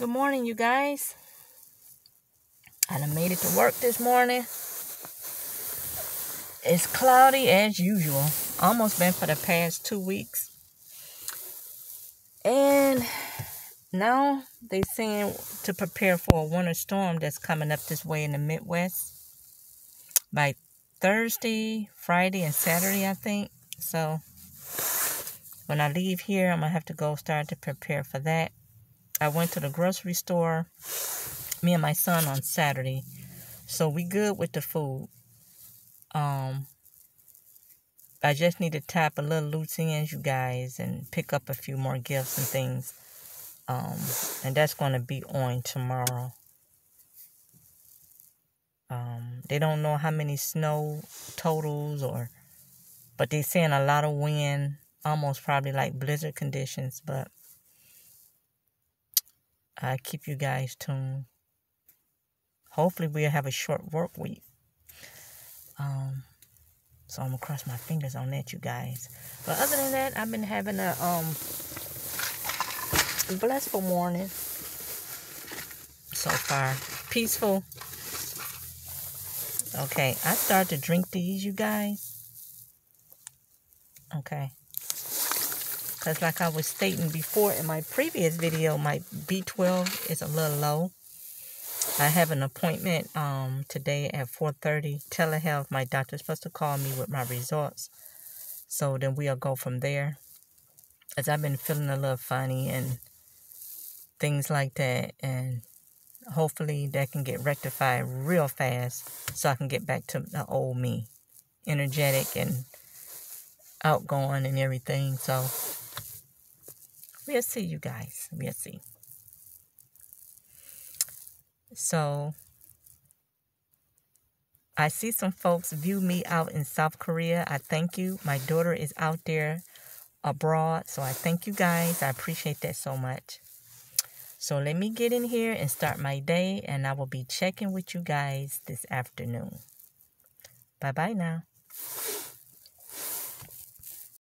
Good morning, you guys. I done made it to work this morning. It's cloudy as usual. Almost been for the past two weeks. And now they saying to prepare for a winter storm that's coming up this way in the Midwest by Thursday, Friday, and Saturday, I think. So when I leave here, I'm gonna have to go start to prepare for that. I went to the grocery store, me and my son on Saturday. So we good with the food. Um I just need to tap a little loose ends, you guys, and pick up a few more gifts and things. Um, and that's going to be on tomorrow. Um, they don't know how many snow totals or, but they're saying a lot of wind, almost probably like blizzard conditions. But I keep you guys tuned. Hopefully, we'll have a short work week. Um, so I'm gonna cross my fingers on that, you guys. But other than that, I've been having a um blissful morning so far. Peaceful. Okay, I start to drink these, you guys. Okay. Because like I was stating before in my previous video, my B12 is a little low. I have an appointment um today at 4:30 telehealth. My doctor's supposed to call me with my results. So then we'll go from there. As I've been feeling a little funny and things like that and hopefully that can get rectified real fast so I can get back to the old me. Energetic and outgoing and everything. So we'll see you guys. We'll see. So I see some folks view me out in South Korea. I thank you. My daughter is out there abroad. So I thank you guys. I appreciate that so much. So let me get in here and start my day, and I will be checking with you guys this afternoon. Bye bye now.